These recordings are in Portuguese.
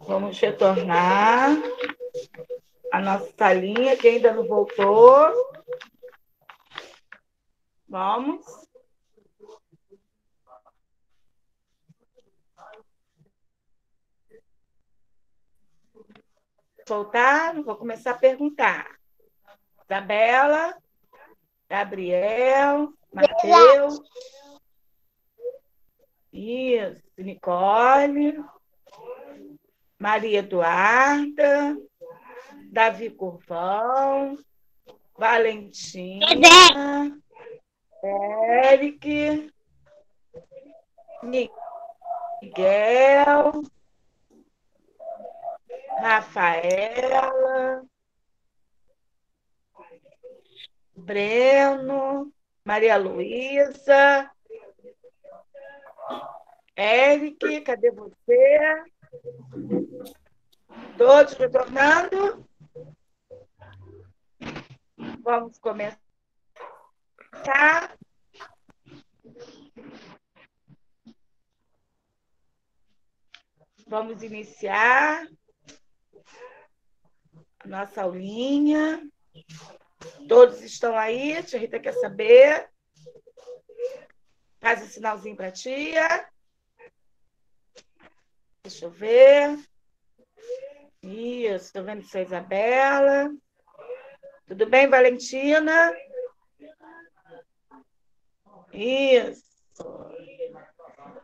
Vamos retornar a nossa salinha, quem ainda não voltou. Vamos. Voltar, vou começar a perguntar. Isabela, Gabriel, Matheus. Isso, Nicole. Maria Eduarda, Davi Curvão, Valentina, Eric, Miguel, Rafaela, Breno, Maria Luísa, Eric, cadê você? Todos retornando? Vamos começar. Vamos iniciar a nossa aulinha. Todos estão aí? Tia Rita quer saber? Faz um sinalzinho para a tia. Deixa eu ver. Isso, estou vendo sua Isabela. Tudo bem, Valentina? Isso.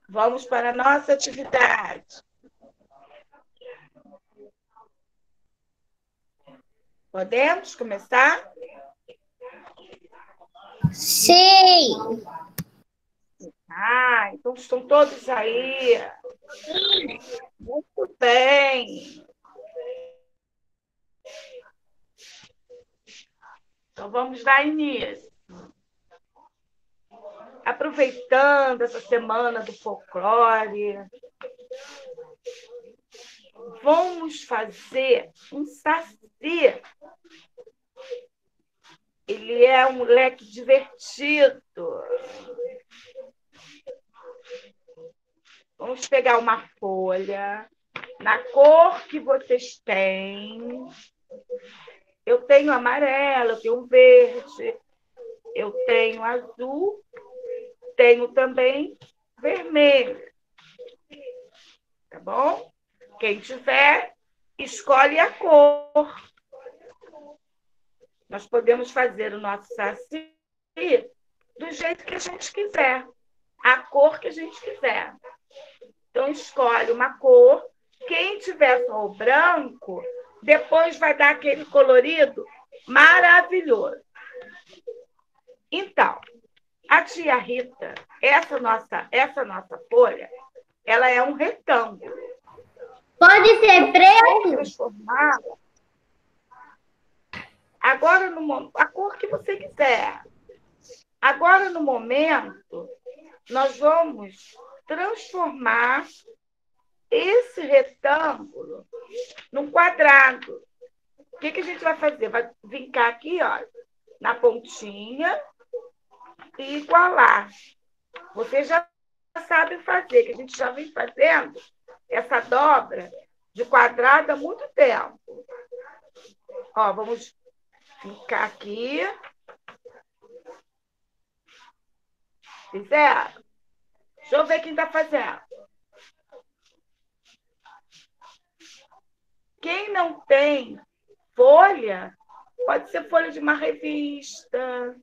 Vamos para a nossa atividade. Podemos começar? Sim. Ah, então estão todos aí. Muito bem. Então vamos dar início. Aproveitando essa semana do folclore, vamos fazer um saci. Ele é um moleque divertido. Vamos pegar uma folha na cor que vocês têm. Eu tenho amarelo, eu tenho verde, eu tenho azul, tenho também vermelho. Tá bom? Quem tiver, escolhe a cor. Nós podemos fazer o nosso saci do jeito que a gente quiser, a cor que a gente quiser. Então, escolhe uma cor. Quem tiver só o branco, depois vai dar aquele colorido maravilhoso. Então, a tia Rita, essa nossa, essa nossa folha, ela é um retângulo. Pode ser preto? Transformar. Agora, no, a cor que você quiser. Agora, no momento, nós vamos transformar esse retângulo num quadrado. O que, que a gente vai fazer? Vai vincar aqui, ó, na pontinha e igualar. Você já sabe fazer, que a gente já vem fazendo essa dobra de quadrado há muito tempo. Ó, vamos ficar aqui. Fizeram? Deixa eu ver quem está fazendo. Quem não tem folha, pode ser folha de uma revista.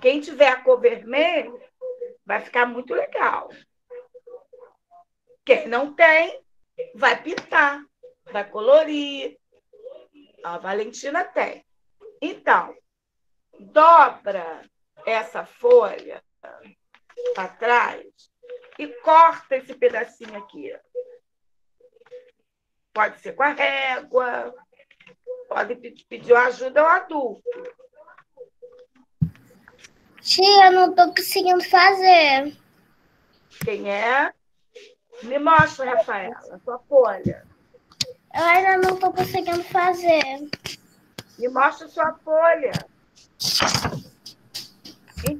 Quem tiver a cor vermelha, vai ficar muito legal. Quem não tem, vai pintar, vai colorir. A Valentina tem. Então, dobra essa folha para trás e corta esse pedacinho aqui. Pode ser com a régua, pode pedir ajuda ao adulto. Tia, eu não estou conseguindo fazer. Quem é? Me mostra, Rafaela, sua folha. Eu ainda não estou conseguindo fazer. Me mostra sua folha.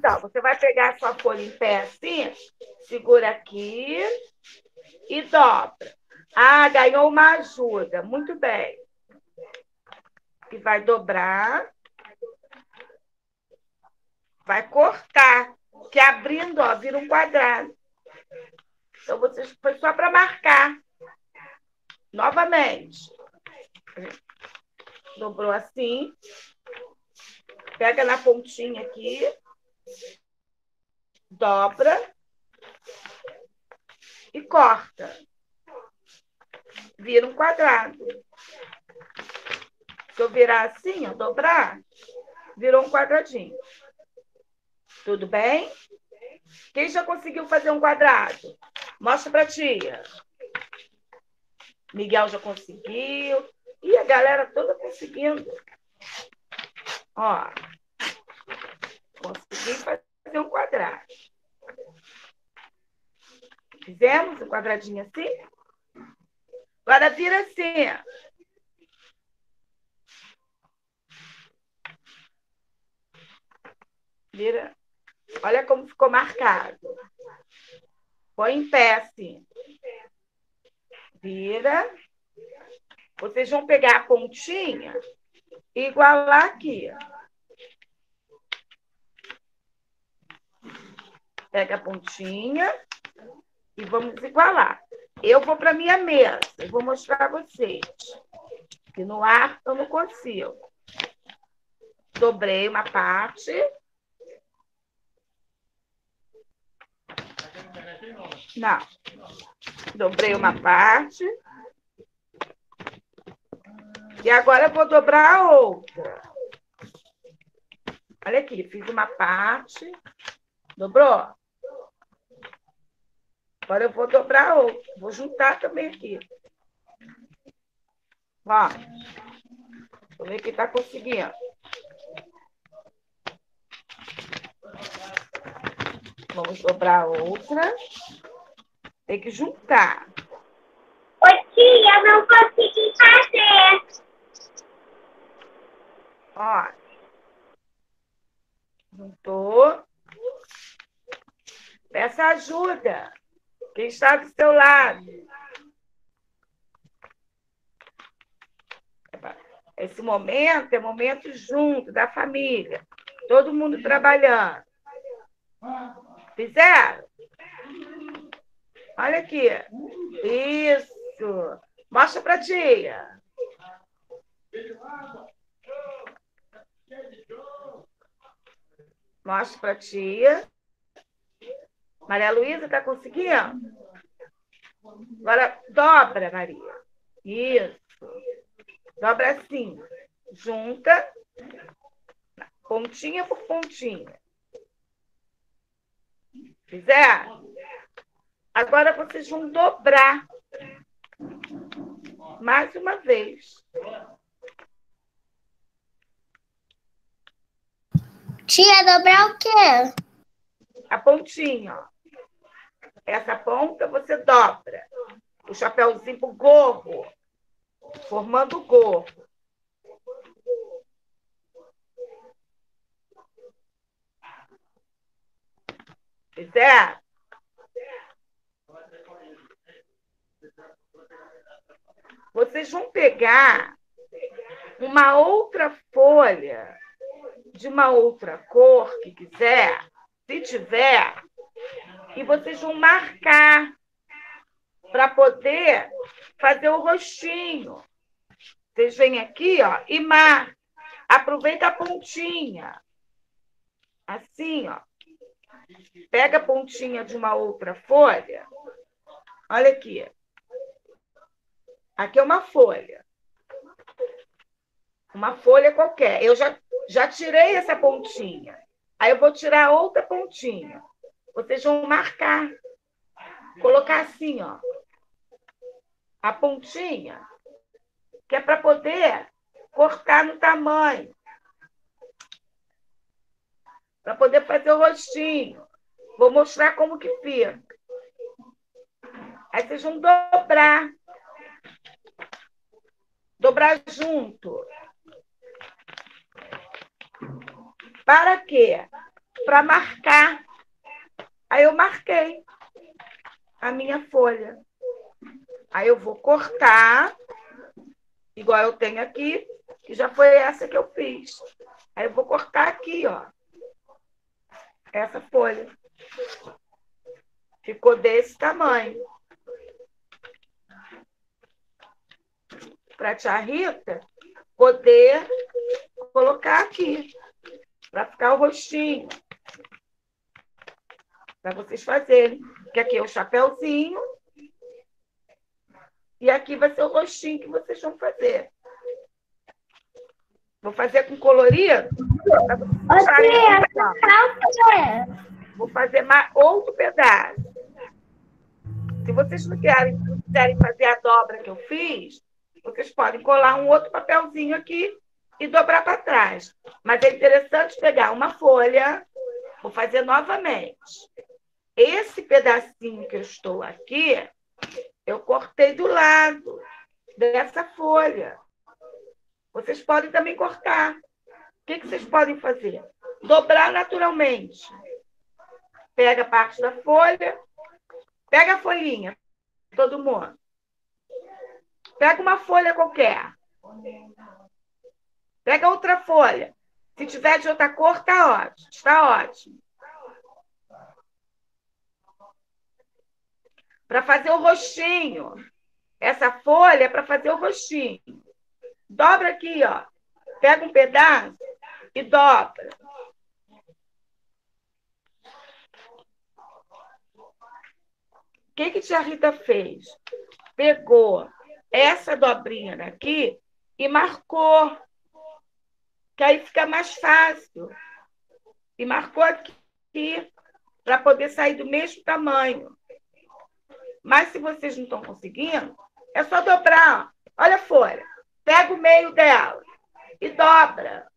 Ó, você vai pegar a sua folha em pé assim, segura aqui e dobra. Ah, ganhou uma ajuda. Muito bem. E vai dobrar. Vai cortar. Que abrindo, ó, vira um quadrado. Então, você foi só para marcar. Novamente. Dobrou assim. Pega na pontinha aqui. Dobra. E corta. Vira um quadrado. Se eu virar assim, ó, dobrar, virou um quadradinho. Tudo bem? Quem já conseguiu fazer um quadrado? Mostra para tia. Miguel já conseguiu. E a galera toda conseguindo. Ó. Consegui fazer um quadrado. Fizemos um quadradinho assim? Agora vira assim. Vira. Olha como ficou marcado. Põe em pé assim. Vira. Vocês vão pegar a pontinha e igualar aqui. Pega a pontinha e vamos igualar. Eu vou para minha mesa e vou mostrar a vocês. Que no ar eu não consigo. Dobrei uma parte. Não. Dobrei uma parte. E agora eu vou dobrar a outra. Olha aqui, fiz uma parte. Dobrou? Agora eu vou dobrar outra. Vou juntar também aqui. Ó. Vou ver quem está conseguindo. Vamos dobrar outra. Tem que juntar. Oi, tia, não consegui fazer. Ó. Juntou. Peça ajuda. Quem está do seu lado? Esse momento é momento junto, da família. Todo mundo trabalhando. Fizeram? Olha aqui. Isso. Mostra para tia. Mostra para tia. Maria Luísa está conseguindo? Agora, dobra, Maria. Isso. Dobra assim. Junta. Pontinha por pontinha. Fizer? Agora vocês vão dobrar. Mais uma vez. Tia, dobrar o quê? A pontinha, ó. Essa ponta você dobra. O chapéuzinho pro gorro. Formando o gorro. Fizer? Vocês vão pegar uma outra folha de uma outra cor que quiser, se tiver, e vocês vão marcar para poder fazer o rostinho. Vocês vêm aqui, ó, e marcam. Aproveita a pontinha. Assim, ó. Pega a pontinha de uma outra folha. Olha aqui. Aqui é uma folha. Uma folha qualquer. Eu já, já tirei essa pontinha. Aí eu vou tirar outra pontinha. Vocês vão marcar. Colocar assim, ó. A pontinha, que é para poder cortar no tamanho. Para poder fazer o rostinho. Vou mostrar como que fica. Aí vocês vão dobrar. Dobrar junto. Para quê? para marcar. Aí eu marquei a minha folha. Aí eu vou cortar, igual eu tenho aqui, que já foi essa que eu fiz. Aí eu vou cortar aqui, ó. Essa folha. Ficou desse tamanho. Para a tia Rita poder colocar aqui, para ficar o rostinho. Para vocês fazerem. Que aqui é o chapéuzinho. E aqui vai ser o rostinho que vocês vão fazer. Vou fazer com colorido. Vou fazer mais outro pedaço. Se vocês não querem, quiserem fazer a dobra que eu fiz, vocês podem colar um outro papelzinho aqui e dobrar para trás. Mas é interessante pegar uma folha, vou fazer novamente. Esse pedacinho que eu estou aqui, eu cortei do lado dessa folha. Vocês podem também cortar. O que, vocês podem fazer? Dobrar naturalmente. Pega parte da folha, pega a folhinha, todo mundo. Pega uma folha qualquer. Pega outra folha. Se tiver de outra cor, tá ótimo. Está ótimo. Para fazer o rostinho. Essa folha é para fazer o rostinho. Dobra aqui, ó. Pega um pedaço e dobra. O que, que tia Rita fez? Pegou essa dobrinha daqui e marcou. Que aí fica mais fácil. E marcou aqui para poder sair do mesmo tamanho. Mas se vocês não estão conseguindo, é só dobrar. Olha a folha. Pega o meio dela e dobra.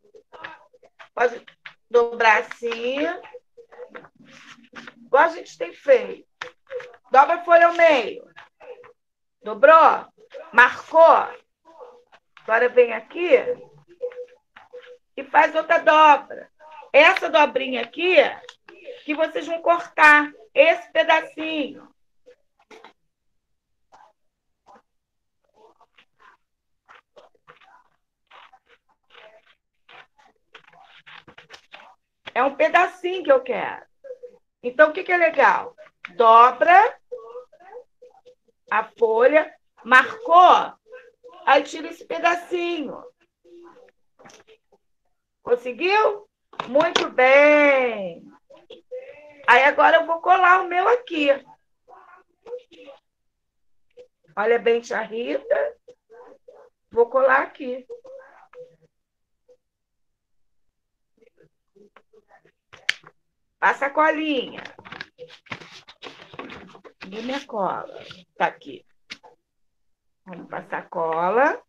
Pode dobrar assim. Igual a gente tem feito. Dobra a folha ao meio. Dobrou? Marcou? Agora vem aqui e faz outra dobra. Essa dobrinha aqui que vocês vão cortar esse pedacinho. É um pedacinho que eu quero. Então, o que, que é legal? Dobra a folha, marcou, aí tira esse pedacinho. Conseguiu? Muito bem. Aí agora eu vou colar o meu aqui. Olha bem, tia Rita. Vou colar aqui. Passa a colinha. E minha cola? Tá aqui. Vamos passar cola.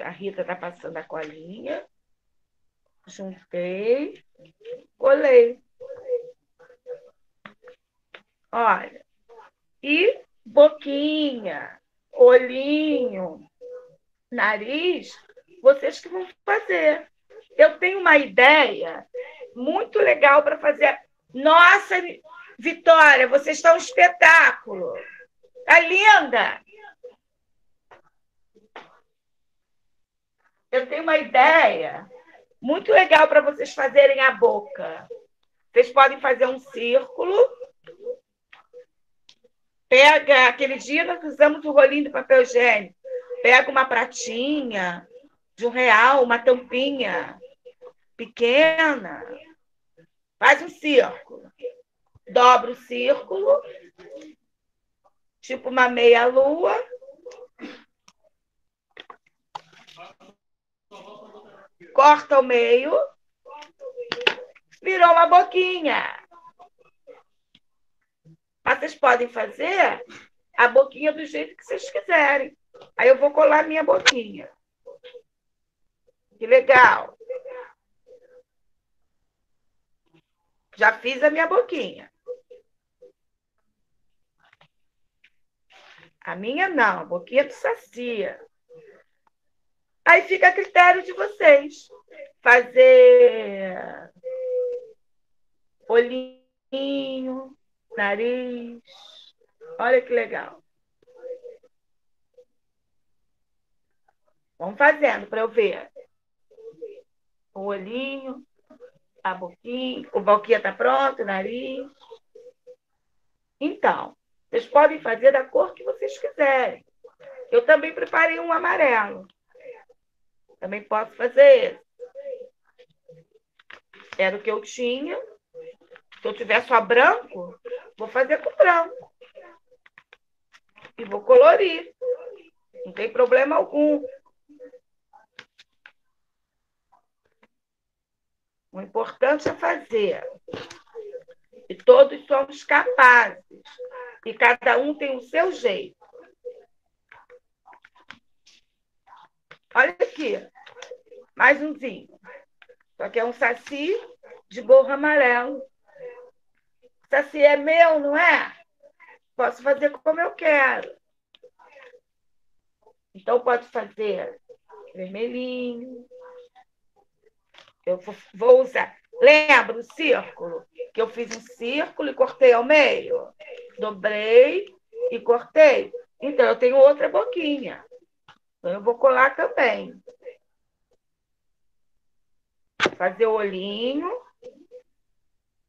A Rita tá passando a colinha. Juntei. Colei. Olha e boquinha, olhinho, nariz, vocês que vão fazer. Eu tenho uma ideia muito legal para fazer. Nossa, Vitória, você está um espetáculo. Tá linda. Eu tenho uma ideia muito legal para vocês fazerem a boca. Vocês podem fazer um círculo Pega, aquele dia nós usamos o rolinho de papel higiênico. Pega uma pratinha de um real, uma tampinha pequena. Faz um círculo. Dobra o círculo, tipo uma meia-lua. Corta o meio. Virou uma boquinha. Mas vocês podem fazer a boquinha do jeito que vocês quiserem. Aí eu vou colar minha boquinha. Que legal. Já fiz a minha boquinha. A minha não, a boquinha do Saci. Aí fica a critério de vocês. Fazer olhinho, nariz. Olha que legal. Vamos fazendo para eu ver. O olhinho, a boquinha, o boquinha está pronto, o nariz. Então, vocês podem fazer da cor que vocês quiserem. Eu também preparei um amarelo. Também posso fazer esse. Era o que eu tinha. Se eu tiver só branco, vou fazer com branco. E vou colorir. Não tem problema algum. O importante é fazer. E todos somos capazes. E cada um tem o seu jeito. Olha aqui. Mais umzinho. Só que é um saci de gorro amarelo. Saci é meu, não é? Posso fazer como eu quero. Então, pode fazer vermelhinho. Eu vou usar. Lembra o círculo? Que eu fiz um círculo e cortei ao meio. Dobrei e cortei. Então, eu tenho outra boquinha. Então, eu vou colar também. Fazer olhinho,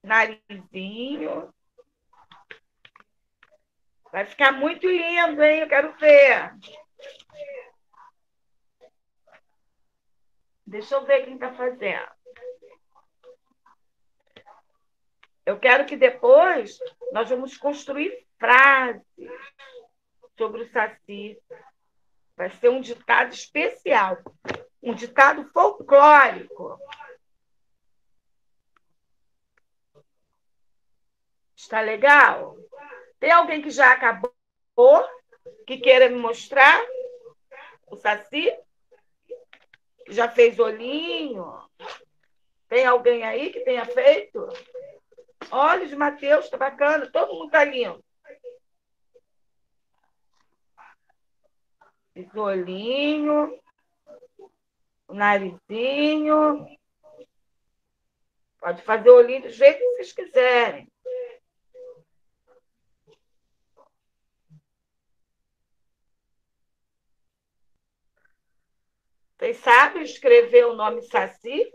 narizinho. Vai ficar muito lindo, hein? Eu quero ver. Deixa eu ver quem está fazendo. Eu quero que depois nós vamos construir frases sobre o Saci. Vai ser um ditado especial, um ditado folclórico. Está legal? Tem alguém que já acabou, que queira me mostrar o Saci? Já fez olhinho? Tem alguém aí que tenha feito? Olhos de Mateus, tá bacana, todo mundo tá lindo. Olhinho, o narizinho. Pode fazer olhinho do jeito que vocês quiserem. Vocês sabem escrever o nome Saci?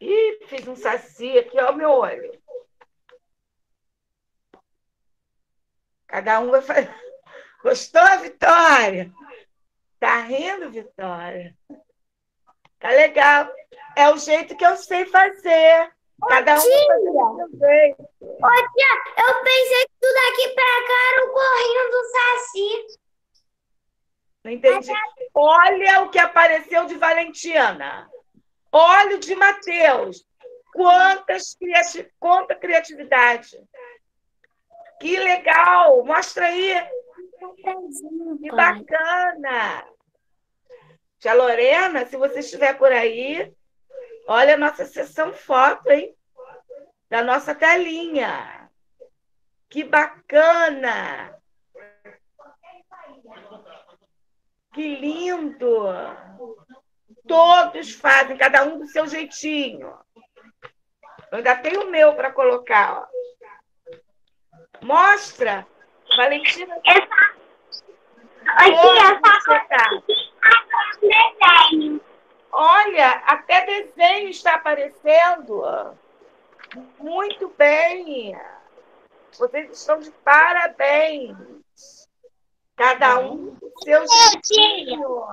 Ih, fiz um saci aqui, ó, meu olho. Cada um vai fazer. Gostou, Vitória? Tá rindo, Vitória? Tá legal. É o jeito que eu sei fazer. Cada um o seu jeito. Ô, tia, eu pensei que tudo daqui pra cá era o corrinho do Saci. Não entendi. Olha o que apareceu de Valentina. Óleo de Mateus. Quantas. Quanta criatividade. Que legal. Mostra aí. Que bacana. Tia Lorena, se você estiver por aí, olha a nossa sessão foto, hein? Da nossa telinha. Que bacana. Que lindo. Todos fazem, cada um do seu jeitinho. Eu ainda tenho o meu para colocar. Ó. Mostra, Valentina. Essa... Oi, tá. desenho. Olha, até desenho está aparecendo. Muito bem. Vocês estão de parabéns. Cada um do seu jeitinho.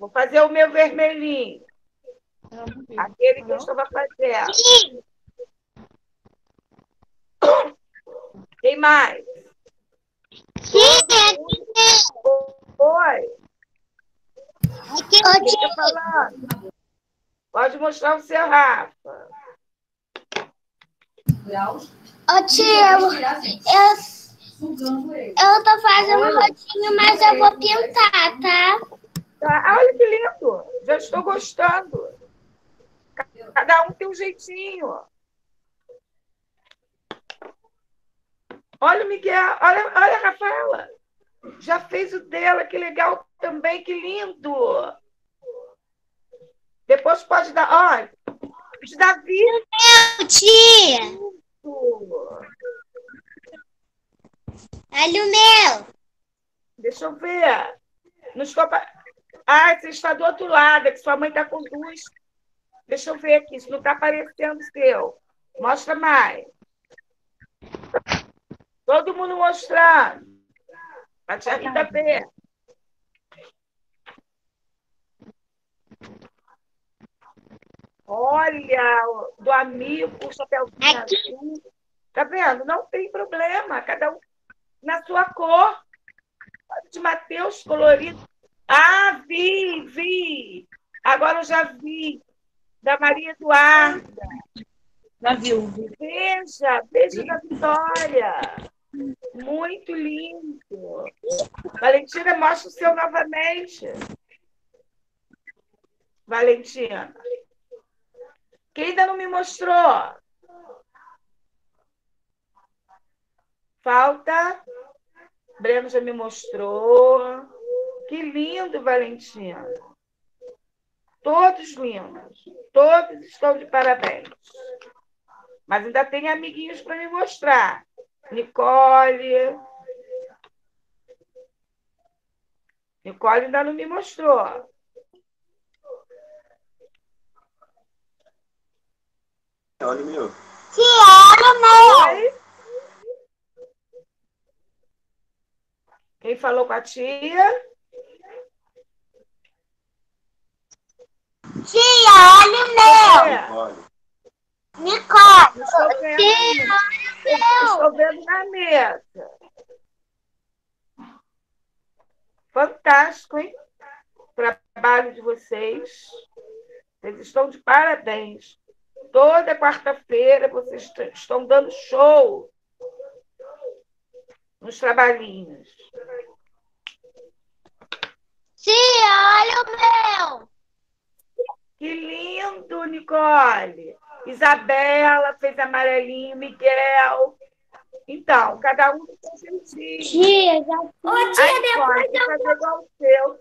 Vou fazer o meu vermelhinho. Aquele que eu estava fazendo. Quem mais? Oi. Está falando? Pode mostrar o seu Rafa. Ô tia, eu, eu, eu tô fazendo rodinho, mas eu vou pintar, tá? Tá? Olha que lindo! Já estou gostando. Cada um tem um jeitinho. Olha o Miguel, olha, olha a Rafaela. Já fez o dela, que legal também, que lindo. Depois pode dar. Olha, de Davi. Meu, tia. Olha o meu. Deixa eu ver. Nos copa... Ah, você está do outro lado, é que sua mãe está com duas. Deixa eu ver aqui, isso não está aparecendo seu. Mostra mais. Todo mundo mostrando. A tia Rita ver. Olha, do amigo, o chapéuzinho azul. Tá vendo? Não tem problema. Cada um na sua cor. De Mateus colorido. Ah, vi, vi. Agora eu já vi. Da Maria Eduarda. Já viu? Veja, beijo da Vitória. Muito lindo. Valentina, mostra o seu novamente. Valentina. Quem ainda não me mostrou? Falta. Breno já me mostrou. Que lindo, Valentina. Todos lindos. Todos estão de parabéns. Mas ainda tem amiguinhos para me mostrar. Nicole. Nicole ainda não me mostrou. Olha meu. Tia, meu. Oi? Quem falou com a tia? Tia, olha o meu. Olha. Nicole. vendo, Tia, olha estou vendo na mesa. Fantástico, hein? O trabalho de vocês. Vocês estão de parabéns. Toda quarta-feira vocês est- estão dando show nos trabalhinhos. Tia, olha o meu. Que lindo, Nicole! Isabela fez amarelinho, Miguel. Então, cada um tem seu jeitinho. Tia, já... Ô, Ai, tia, depois pode eu, o seu.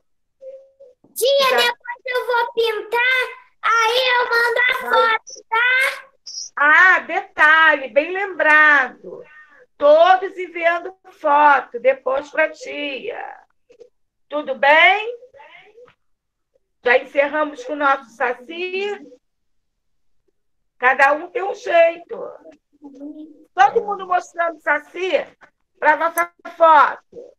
tia, depois eu vou pintar. Aí eu mando a foto, tá? Ah, detalhe, bem lembrado. Todos enviando foto depois para tia. Tudo bem? Já encerramos com o nosso saci. Cada um tem um jeito. Todo mundo mostrando saci para nossa foto.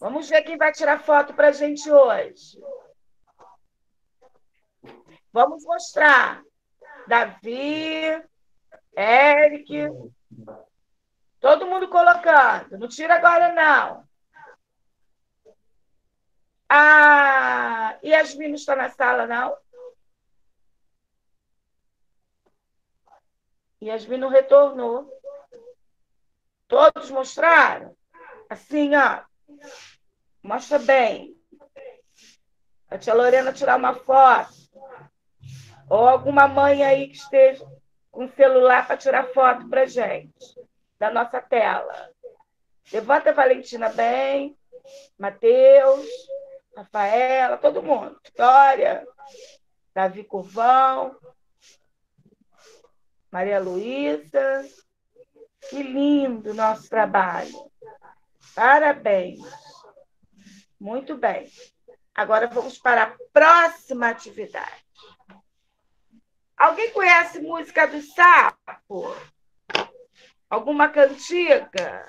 Vamos ver quem vai tirar foto para a gente hoje. Vamos mostrar. Davi, Eric, todo mundo colocando. Não tira agora, não. Ah, Yasmin não está na sala, não? Yasmin não retornou. Todos mostraram? Assim, ó. Mostra bem. A tia Lorena tirar uma foto. Ou alguma mãe aí que esteja com celular para tirar foto para gente da nossa tela. Levanta a Valentina bem, Matheus, Rafaela, todo mundo. Vitória, Davi Curvão, Maria Luísa. Que lindo nosso trabalho. Parabéns. Muito bem. Agora vamos para a próxima atividade. Alguém conhece música do sapo? Alguma cantiga?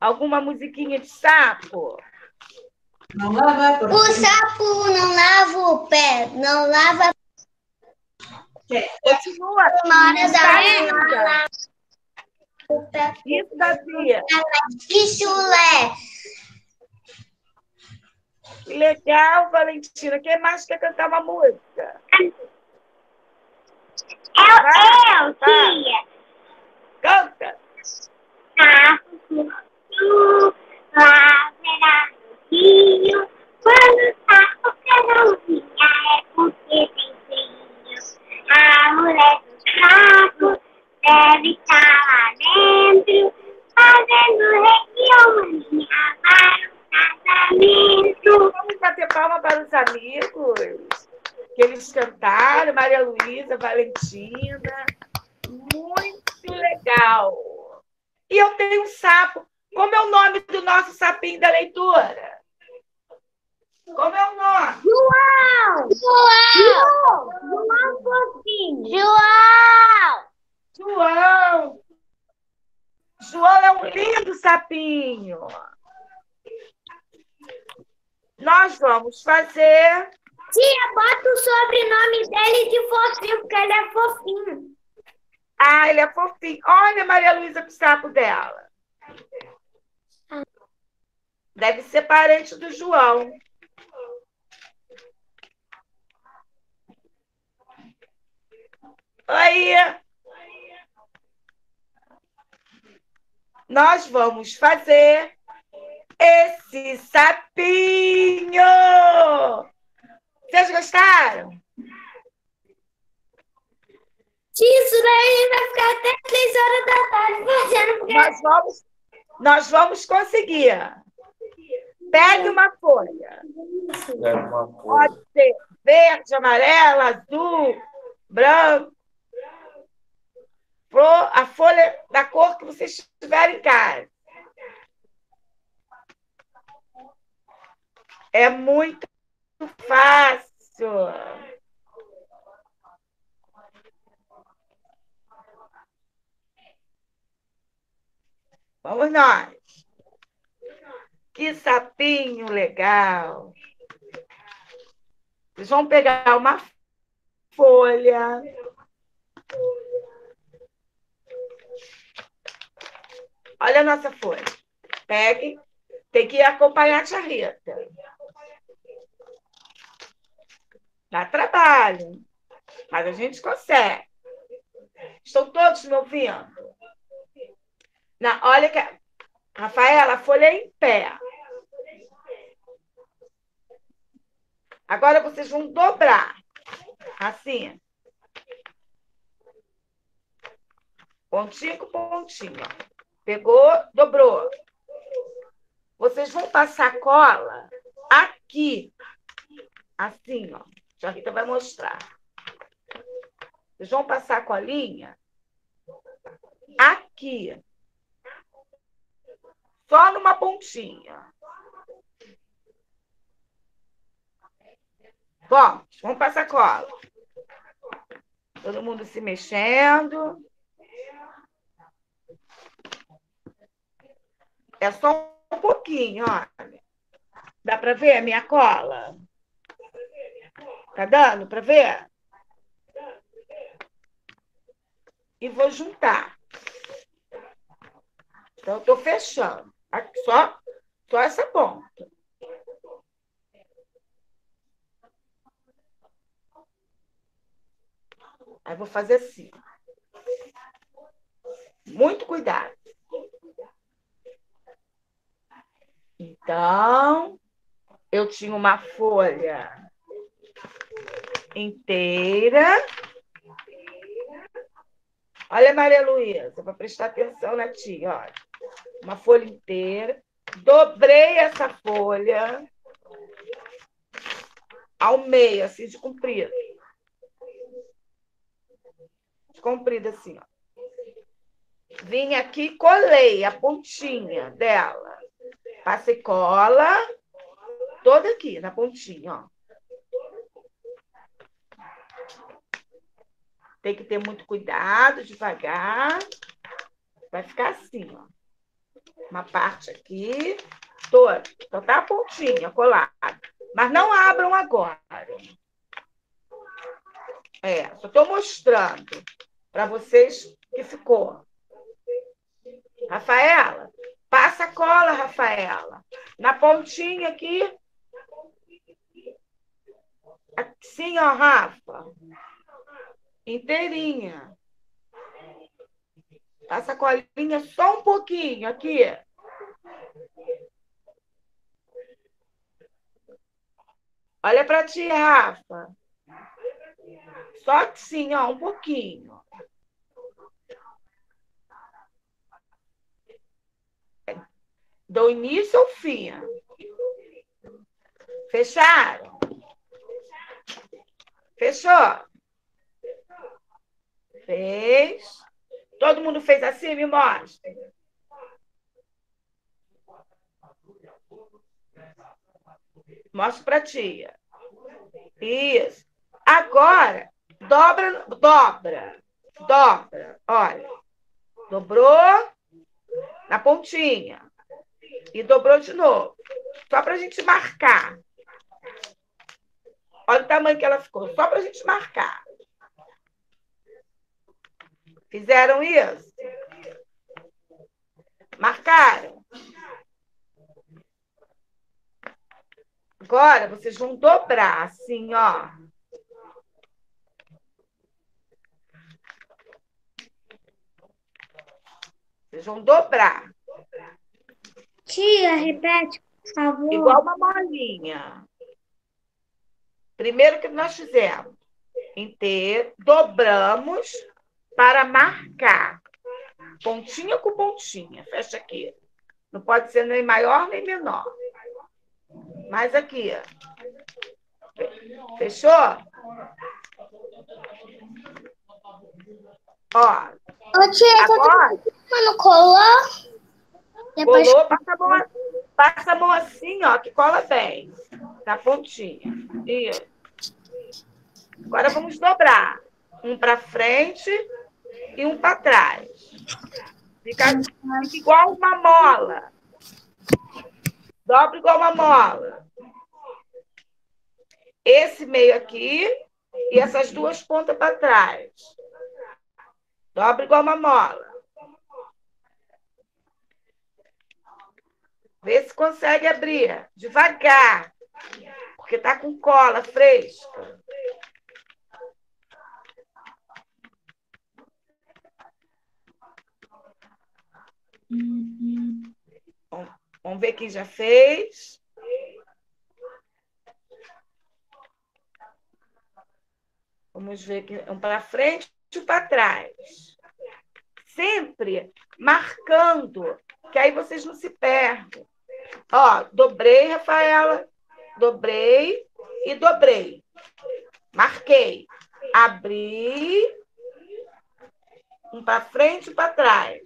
Alguma musiquinha de sapo? Não lava O sapo não lava o pé, não lava Continua. uma hora da o pé. Isso, Davi. Que chulé. Que legal, Valentina. Quem mais quer cantar uma música? Eu, Vai, eu, vai. tia. Canta. Sapo, tu, quando tá o canalzinha é porque tem feinho. A mulher do saco deve estar tá lá dentro, fazendo reunião para o casamento. Vamos bater palma para os amigos que eles cantaram, Maria Luísa, Valentina. Muito legal. E eu tenho um sapo. Como é o nome do nosso sapinho da leitura? Como é o nome? João! João! João Fofinho! João! João. João é um lindo sapinho. Nós vamos fazer. Tia, bota o sobrenome dele de fofinho, porque ele é fofinho. Ah, ele é fofinho. Olha, Maria Luísa, com o sapo dela. Deve ser parente do João. Aí. Nós vamos fazer esse sapinho. Vocês gostaram? Isso daí vai ficar até 3 horas da tarde fazendo, porque Nós vamos, nós vamos conseguir. Pegue uma folha. Pode ser verde, amarelo, azul, branco. A folha da cor que vocês tiverem em casa. É muito fácil. Vamos nós. Que sapinho legal. Vocês vão pegar uma folha. Olha a nossa folha. Pegue. Tem que acompanhar a tia Rita. Dá trabalho. Mas a gente consegue. Estão todos me ouvindo? Não, olha que. Rafaela, a folha é em pé. Agora vocês vão dobrar. Assim. Pontinho com pontinho. Pegou, dobrou. Vocês vão passar cola aqui. Assim, ó. A Rita vai mostrar. Vocês vão passar a colinha aqui. Só numa pontinha. Bom, vamos passar cola. Todo mundo se mexendo. É só um pouquinho, olha. Dá para ver a minha cola? Tá dando para ver? E vou juntar. Então, estou fechando. Aqui, só, só essa ponta. Aí vou fazer assim. Muito cuidado. Então, eu tinha uma folha inteira. Olha, Maria Luísa, para prestar atenção na tia, olha. Uma folha inteira. Dobrei essa folha ao meio, assim, de comprido. De comprido, assim, ó. Vim aqui, colei a pontinha dela. Passei cola toda aqui, na pontinha, ó. Tem que ter muito cuidado, devagar. Vai ficar assim, ó. Uma parte aqui, toda. Só tá a pontinha colada. Mas não abram agora. É, só estou mostrando para vocês que ficou. Rafaela, passa a cola, Rafaela. Na pontinha aqui. Assim, ó, Rafa. Inteirinha. Passa a colinha só um pouquinho aqui. Olha para ti, Rafa. Só que sim, ó, um pouquinho. Do início ao fim. Fecharam? Fechou? Fez. Todo mundo fez assim? Me mostra. Mostra para tia. Isso. Agora, dobra, dobra, dobra. Olha. Dobrou na pontinha. E dobrou de novo. Só para a gente marcar. Olha o tamanho que ela ficou. Só para a gente marcar. Fizeram isso? Marcaram? Agora, vocês vão dobrar assim, ó. Vocês vão dobrar. Tia, repete, por favor. Igual uma molinha. Primeiro que nós fizemos, inteiro, dobramos para marcar. Pontinha com pontinha. Fecha aqui. Não pode ser nem maior nem menor. Mais aqui. Fechou? Ó. Ô, tia, agora, quando colou, depois colou, passa a, mão, passa a mão assim, ó, que cola bem. Na pontinha. Isso. Agora vamos dobrar. Um para frente e um para trás. Fica, fica igual uma mola. Dobra igual uma mola. Esse meio aqui e essas duas pontas para trás. Dobra igual uma mola. Vê se consegue abrir. Devagar. Porque tá com cola fresca. Vamos ver quem já fez. Vamos ver aqui, um para frente e um para trás. Sempre marcando, que aí vocês não se perdem. Ó, dobrei, Rafaela, dobrei e dobrei. Marquei. Abri, um para frente e para trás.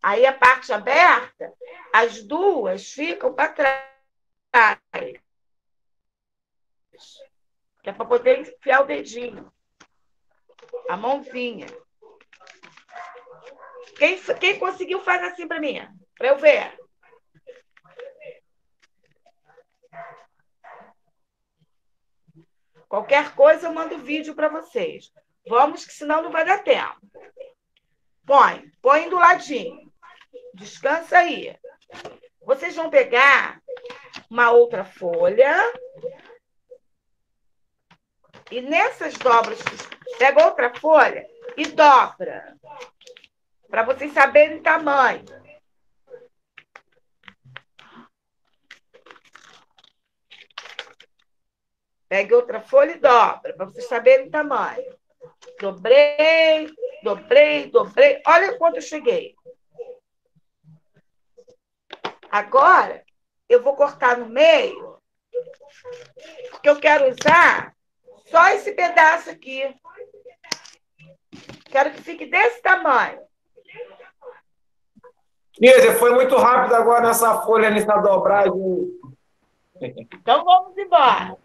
Aí a parte aberta, as duas ficam para trás. Que é para poder enfiar o dedinho. A mãozinha. Quem, quem conseguiu faz assim para mim, para eu ver. Qualquer coisa eu mando vídeo para vocês. Vamos, que senão não vai dar tempo. Põe, põe do ladinho. Descansa aí. Vocês vão pegar uma outra folha. E nessas dobras, pega outra folha e dobra. Para vocês saberem o tamanho. Pegue outra folha e dobra, para vocês saberem o tamanho. Dobrei, dobrei, dobrei. Olha quanto eu cheguei. Agora, eu vou cortar no meio, porque eu quero usar só esse pedaço aqui. Quero que fique desse tamanho. Nízia, foi muito rápido agora nessa folha, nessa dobragem. Então vamos embora.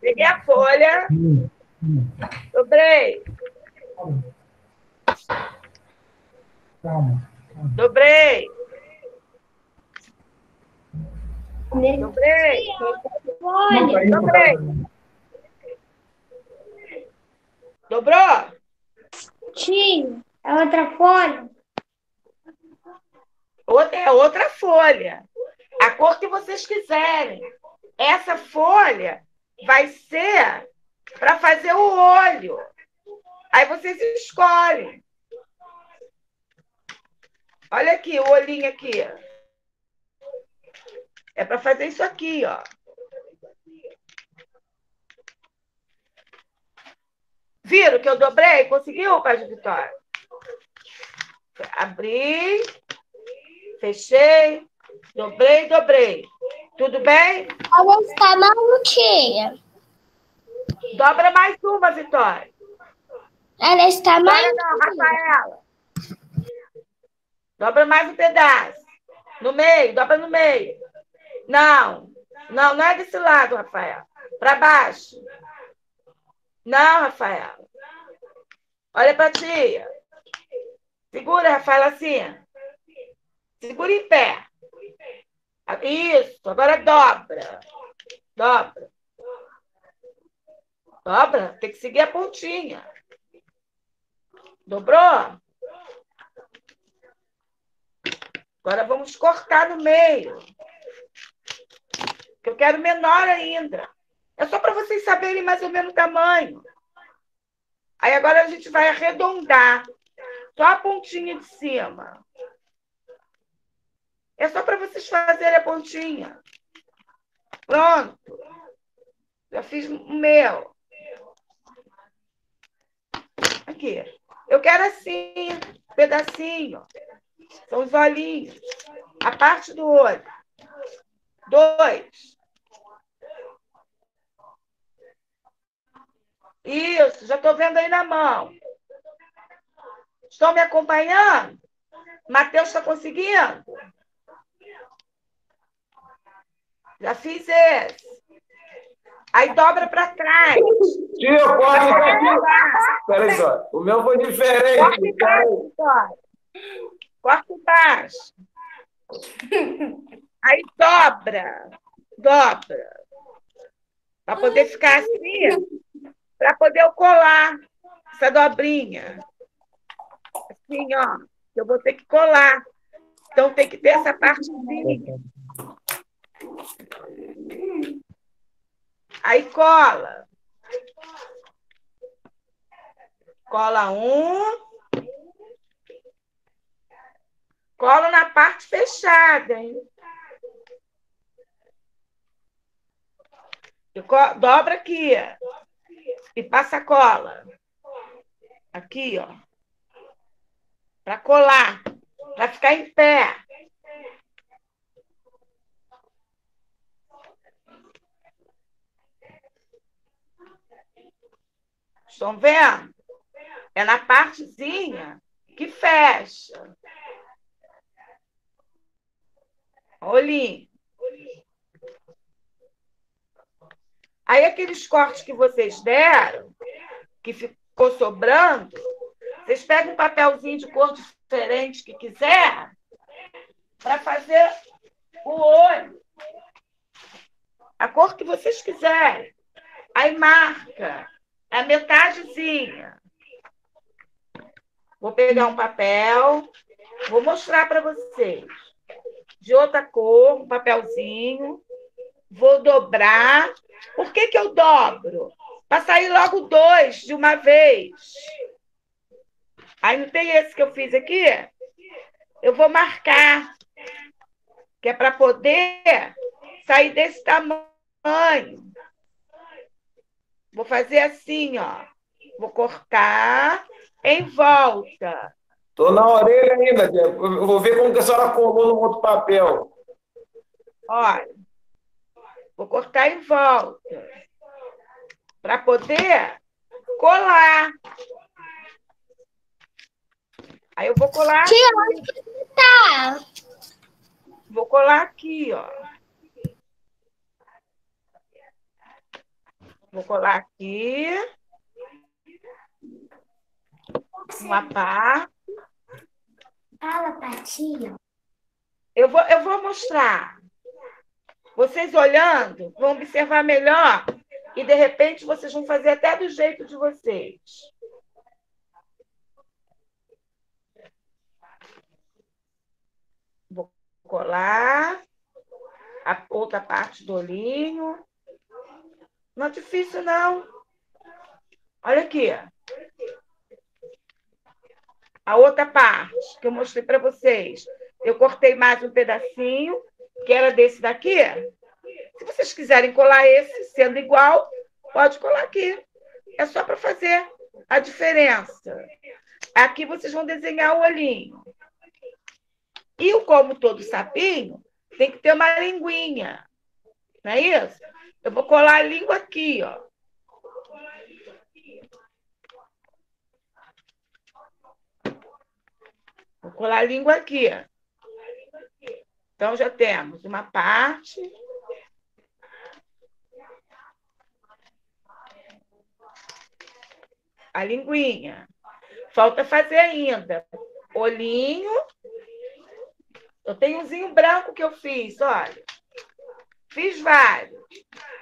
Peguei a folha, dobrei. Dobrei. Dobrei. olha, Dobrei. Dobrou? tia, é outra folha. Outra, é outra folha. A cor que vocês quiserem. Essa folha vai ser para fazer o olho. Aí vocês escolhem. Olha aqui, o olhinho aqui. É para fazer isso aqui, ó. Viram que eu dobrei? Conseguiu, Pai de Vitória? Abri, fechei, dobrei, dobrei. Tudo bem? Ela está maluquinha. Dobra mais uma, Vitória. Ela está Vitória não, maluquinha. Rafaela. Dobra mais um pedaço. No meio, dobra no meio. Não, não, não é desse lado, Rafael. Para baixo. Não, Rafaela. Olha para tia. Segura, Rafaela, assim. Segura em pé. Isso, agora dobra. Dobra. Dobra, tem que seguir a pontinha. Dobrou? Agora vamos cortar no meio. Que eu quero menor ainda. É só para vocês saberem mais ou menos o tamanho. Aí agora a gente vai arredondar. Só a pontinha de cima. É só para vocês fazerem a pontinha. Pronto. Já fiz o meu. Aqui. Eu quero assim, pedacinho. São os olhinhos. A parte do olho. Dois. Isso, já estou vendo aí na mão. Estão me acompanhando? Matheus está conseguindo? Já fiz esse. Aí dobra para trás. Tio, isso aqui. Peraí só. O meu foi Corta diferente. embaixo, Vitória. Corta embaixo. Aí dobra. Dobra. Para poder ficar assim, para poder eu colar essa dobrinha. Assim, ó. Eu vou ter que colar. Então tem que ter essa partezinha. Aí cola. Cola um. Cola na parte fechada, hein? Dobra aqui. E passa a cola. Aqui, ó. Para colar. Para ficar em pé. Estão vendo? É na partezinha que fecha. Olhinho. Aí aqueles cortes que vocês deram, que ficou sobrando, vocês pegam um papelzinho de cor diferente que quiser para fazer o olho. A cor que vocês quiserem. Aí marca a metadezinha. Vou pegar um papel, vou mostrar para vocês. De outra cor, um papelzinho. Vou dobrar. Por que, que eu dobro? Para sair logo dois de uma vez. Aí não tem esse que eu fiz aqui? Eu vou marcar. Que é para poder sair desse tamanho. Vou fazer assim, ó. Vou cortar em volta. Tô na orelha ainda. tia. Eu vou ver como que a senhora colou no outro papel. Olha. Vou cortar em volta. Para poder colar. Aí eu vou colar, Tia, onde tá? vou colar aqui, ó. Vou colar aqui. Uma parte. Fala tia. Eu vou, eu vou mostrar. Vocês olhando, vão observar melhor e, de repente, vocês vão fazer até do jeito de vocês. Vou colar a outra parte do olhinho. Não é difícil, não. Olha aqui. A outra parte que eu mostrei para vocês. Eu cortei mais um pedacinho, que era desse daqui. Se vocês quiserem colar esse, sendo igual, pode colar aqui. É só para fazer a diferença. Aqui vocês vão desenhar o olhinho. E o como todo sapinho tem que ter uma linguinha. Não é isso? Eu vou colar a língua aqui, ó. Vou colar a língua aqui. Então, já temos uma parte. A linguinha. Falta fazer ainda olhinho. Eu tenho umzinho branco que eu fiz, olha. Fiz vários,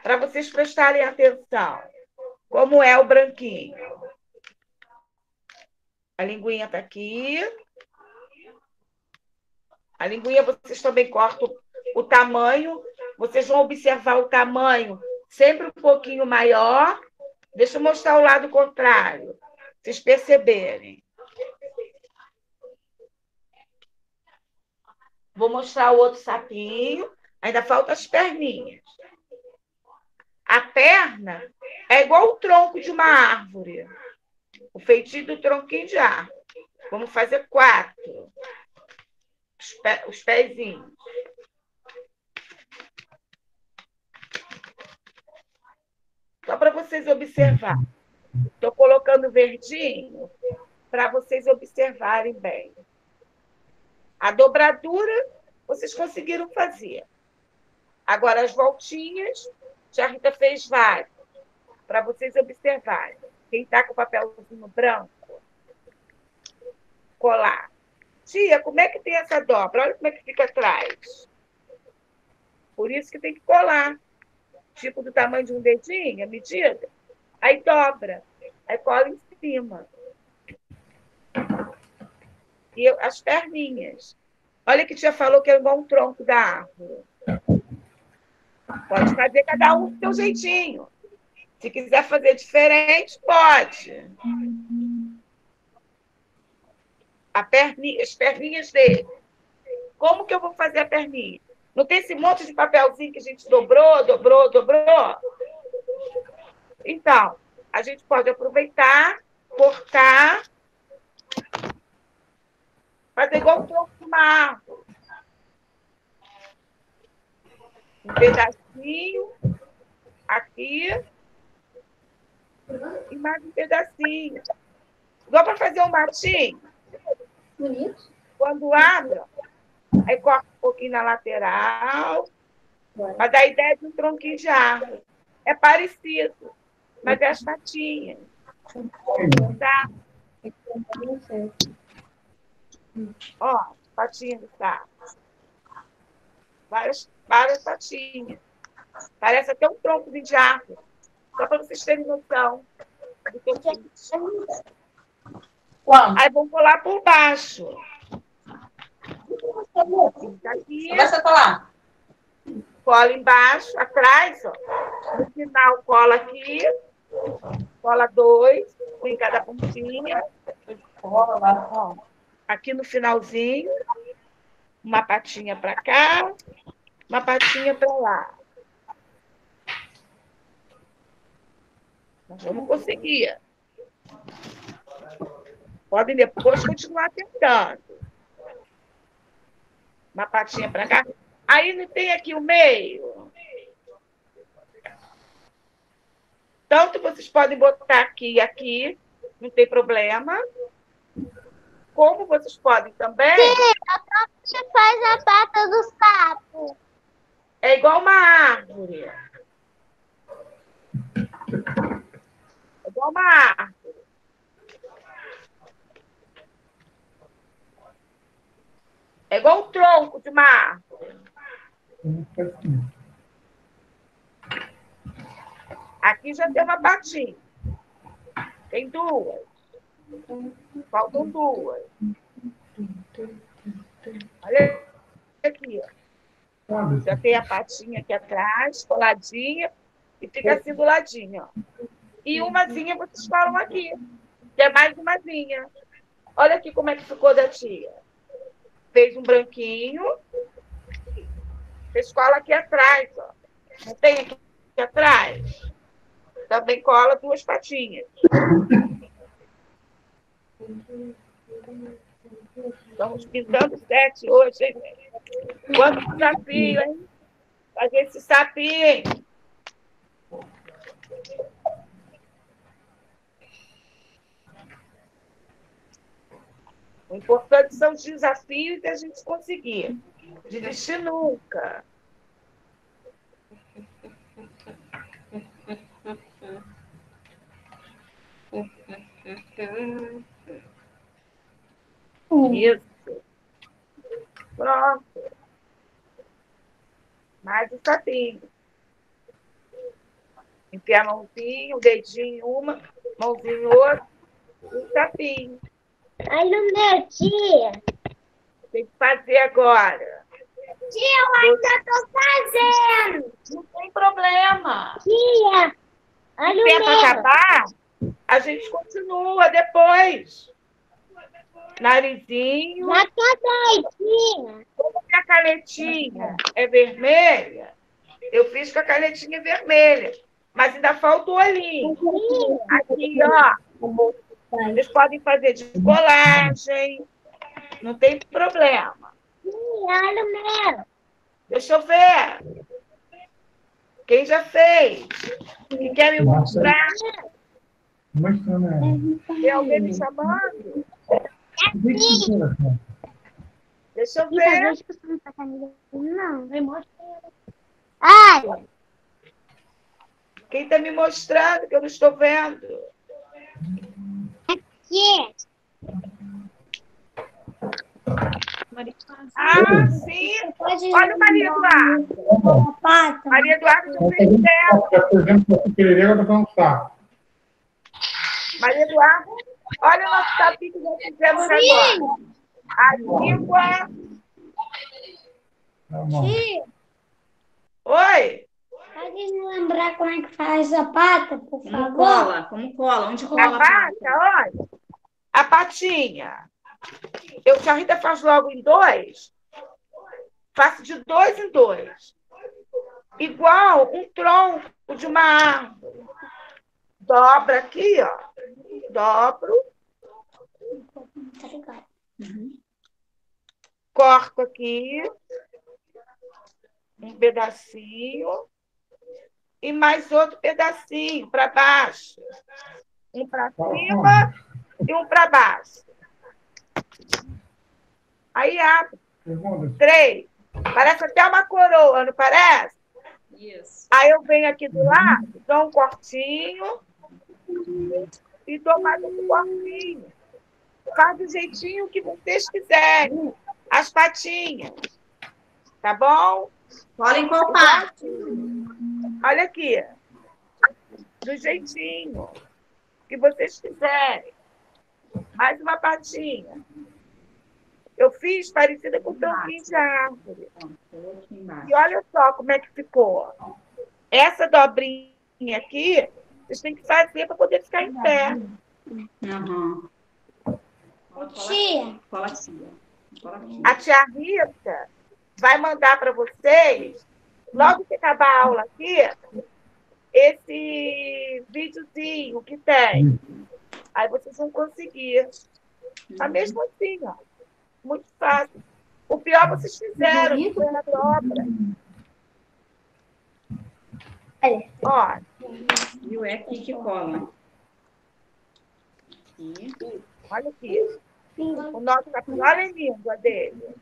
para vocês prestarem atenção. Como é o branquinho. A linguinha está aqui. A linguinha vocês também cortam o tamanho. Vocês vão observar o tamanho sempre um pouquinho maior. Deixa eu mostrar o lado contrário, vocês perceberem. Vou mostrar o outro sapinho. Ainda faltam as perninhas. A perna é igual o tronco de uma árvore. O feitio do tronquinho de árvore. Vamos fazer quatro. Os, pé, os pezinhos. Só para vocês observar. Estou colocando verdinho para vocês observarem bem. A dobradura, vocês conseguiram fazer. Agora, as voltinhas, já a Rita fez várias, para vocês observarem. Quem está com o papelzinho branco, colar. Tia, como é que tem essa dobra? Olha como é que fica atrás. Por isso que tem que colar. Tipo do tamanho de um dedinho, a medida. Aí dobra. Aí cola em cima e as perninhas. Olha que tia falou que é igual um tronco da árvore. Pode fazer cada um do seu jeitinho. Se quiser fazer diferente, pode. Perninha, as perninhas dele. Como que eu vou fazer a perninha? Não tem esse monte de papelzinho que a gente dobrou, dobrou, dobrou? Então, a gente pode aproveitar, cortar Fazer igual o tronco de uma árvore. Um pedacinho aqui e mais um pedacinho. Igual para fazer um matinho. Bonito. Quando abre, aí corta um pouquinho na lateral, dar a ideia de um tronquinho de árvore. É parecido, mas é as patinhas. Tá? Ó, patinha do carro. Várias, várias patinhas. Parece até um tronco de árvore. Só para vocês terem noção do que eu fiz. Aí vamos colar por baixo. Aqui. Começa a colar. Cola embaixo, atrás, ó. No final, cola aqui. Cola dois, em cada pontinha. Cola lá, aqui no finalzinho, uma patinha para cá, uma patinha para lá. Nós vamos conseguir. Podem depois continuar tentando. Uma patinha para cá. Aí não tem aqui o meio. Tanto vocês podem botar aqui e aqui, não tem problema como vocês podem também. Sim, se faz a pata do sapo? É igual uma árvore. É igual uma árvore. É igual o tronco de uma árvore. Aqui já tem uma patinha. Tem duas. Faltam duas. Olha aqui, ó. Já tem a patinha aqui atrás, coladinha, e fica assim do ladinho, ó. E umazinha vocês falam aqui, que é mais umazinha. Olha aqui como é que ficou da tia. Fez um branquinho, fez cola aqui atrás, ó. Não tem aqui, aqui atrás? Também cola duas patinhas. Estamos pintando sete hoje, hein? Quanto desafio, hein? Fazer esse sapinho. O importante são os desafios e a gente conseguir. Desistir nunca. Isso. Pronto. Mais um sapinho. Enfia a mãozinha, o dedinho em uma, mãozinha em outra, um sapinho. Olha o meu, tia. Tem que fazer agora. Tia, eu ainda tô fazendo. Não tem problema. Tia, olha o tempo meu. acabar, a gente continua depois. Narizinho. Tia. Como que a canetinha é vermelha, eu fiz com a canetinha vermelha. Mas ainda falta o olhinho. Aqui, ó. Vocês podem fazer de colagem. Não tem problema. Olha o meu. Deixa eu ver. Quem já fez? Que quer me mostrar? Né? Tem alguém me chamando? Deixa eu Tia, ver. Não, vai mostrar. Olha, Quem está me mostrando que eu não estou vendo? tia. Ah, sim. Olha o Maria Eduardo. Maria Eduardo fez dela. Tá fazendo com perereira, eu que tá. Maria Eduardo, olha o nosso tapinho que nós fizemos agora. A língua. Tá. Tia, Oi. pode me lembrar como é que faz a pata, por Como favor? cola? Como cola? Onde cola? A pata, olha. A patinha. Eu, se a Rita faz logo em dois, faço de dois em dois. Igual um tronco de uma árvore. Dobra aqui, ó. Dobro, Tá ligado. corto aqui um pedacinho e mais outro pedacinho para baixo. Um para cima e um para baixo. Aí abre três. Parece até uma coroa, não parece? Isso. Aí eu venho aqui do lado, dou um cortinho e mais um cortinho. Faz do jeitinho que vocês quiserem. As patinhas. Tá bom? Cola em qual parte? Olha aqui. Do jeitinho que vocês quiserem. Mais uma patinha. Eu fiz parecida com tampinho de árvore. E olha só como é que ficou. Essa dobrinha aqui, vocês têm que fazer para poder ficar em pé. Aham. Cola, Tia, aqui, ó. Cola aqui. A tia Rita vai mandar para vocês, logo que acabar a aula aqui, esse videozinho que tem. Aí vocês vão conseguir. Tá mesmo assim, ó. Muito fácil. O pior vocês fizeram, que foi na dobra. Ó, E o é aqui que cola. Aqui. olha aqui. O nosso capim, olha a língua dele.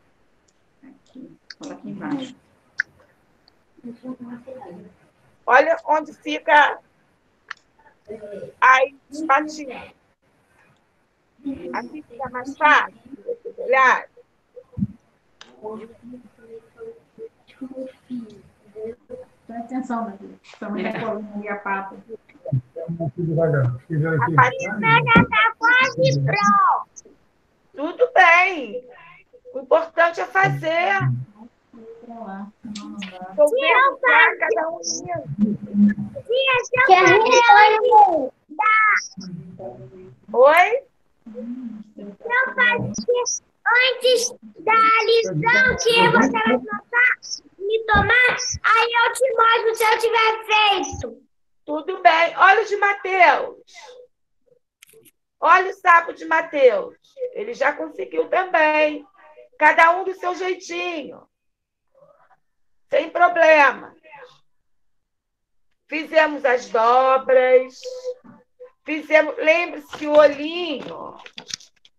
Aqui. Cola aqui embaixo. Olha onde fica as patinhas. Aqui fica mais fácil. Presta atenção, meu filho. Estamos ali a. Vamos aqui devagar. Escrevendo A aqui. patinha já tá quase pronto. Tudo bem. O importante é fazer. Vendo pra cada um fazer Oi? se eu fazer antes da lição que você vai tomar, me tomar, aí eu te mostro se eu tiver feito. Tudo bem. Olha o de Mateus. Olha o sapo de Mateus. Ele já conseguiu também. Cada um do seu jeitinho. Sem problema. Fizemos as dobras. Fizemos. Lembre-se que o olhinho,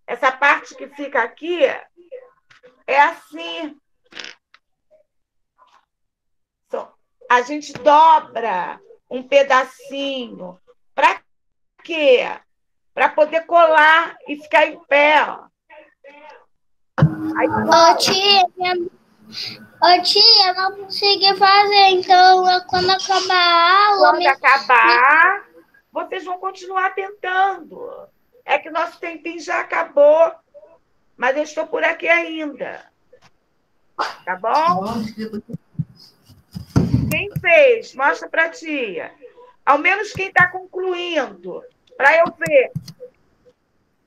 essa parte que fica aqui, é assim. A gente dobra um pedacinho. Para quê? Para poder colar e ficar em pé. Ó. Aí, Ô, tia, Ô, tia, eu não consegui fazer, então quando acabar a aula. Quando me... acabar, vocês vão continuar tentando. É que nosso tempinho já acabou, mas eu estou por aqui ainda. Tá bom? Quem fez? Mostra para tia. Ao menos quem está concluindo, para eu ver.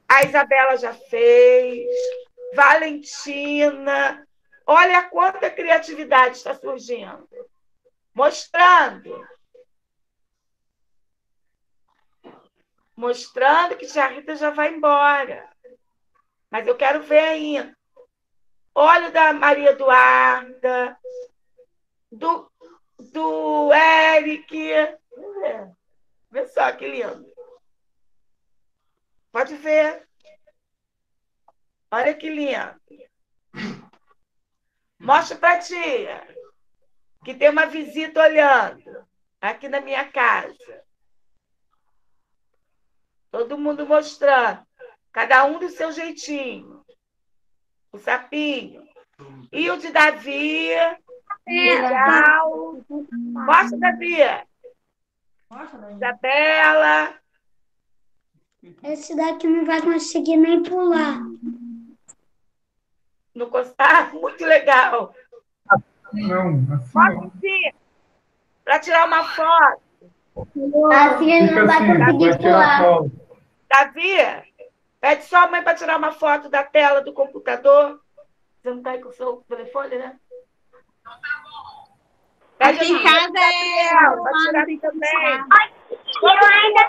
A Isabela já fez, Valentina. Olha quanta criatividade está surgindo. Mostrando. Mostrando que tia Rita já vai embora. Mas eu quero ver ainda. Olha da Maria Eduarda, do do Eric. Vê. Vê só que lindo. Pode ver. Olha que lindo. Mostra para tia que tem uma visita olhando aqui na minha casa. Todo mundo mostrando, cada um do seu jeitinho. O sapinho. E o de Davi, Legal. Mostra, Davi. Mostra, Isabela. Esse daqui não vai conseguir nem pular. Não gostar? Muito legal. Não, assim Mostra sim. Para tirar uma foto. Assim ele não vai assim, conseguir pular. Davi, pede só a mãe para tirar uma foto da tela do computador. Você não está aí com o seu telefone, né? Aqui em casa é. Vai tirar também. Eu ainda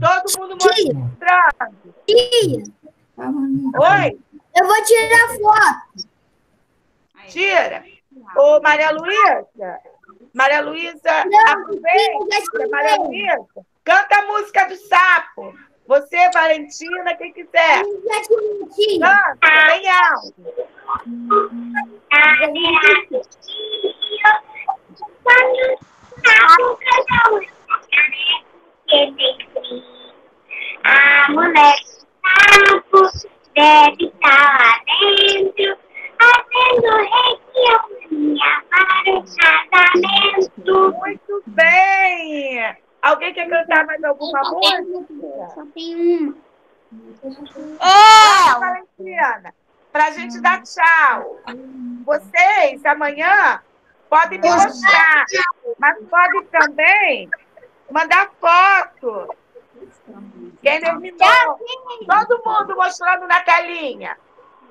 Todo mundo mostrando. Tia, Oi? eu vou tirar foto. Tira. Ô, Maria Luísa. Maria Luísa, aproveita. Maria Luísa, canta a música do sapo. Você, Valentina, quem quiser. Canta, bem alto. A mulher sapo deve estar lá dentro, fazendo reunião para o casamento. Muito bem! Alguém quer cantar mais alguma música? Só tem uma. Valentina, para a gente dar tchau. Vocês, amanhã, podem me mostrar, mas podem também mandar foto. Quem terminou? Todo mundo mostrando na telinha.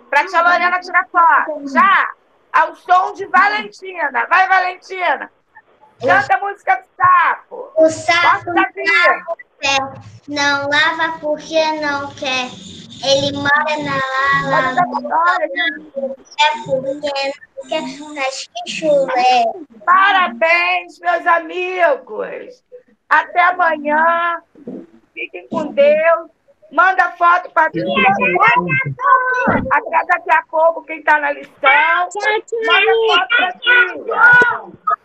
Para a tia Lorena tirar foto. Já! Ao som de Valentina. Vai, Valentina! Canta a música do sapo. O sapo Bota Davi. não lava porque não quer. Ele mora na lava, é porque não quer. Mas que chulé. Parabéns, meus amigos. Até amanhã. Fiquem com Deus. Manda foto para mim. Até daqui a pouco, quem está na lição. Manda foto para